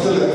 Abdullah